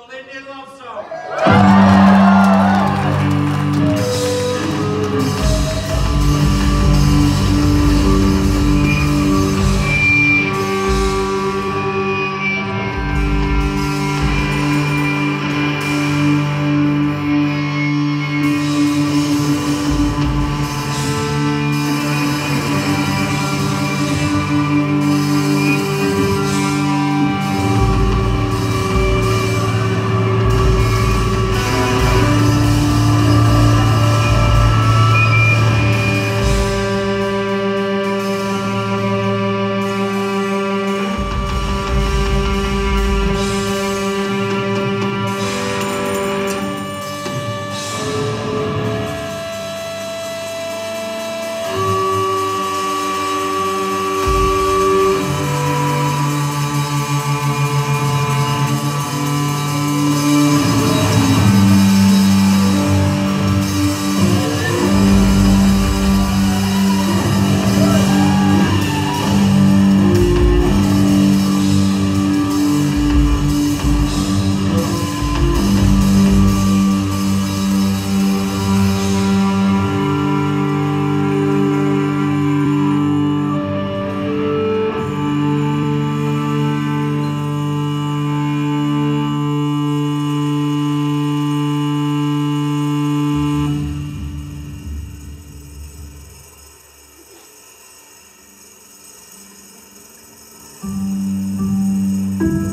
Go Lindy Love Song. Thank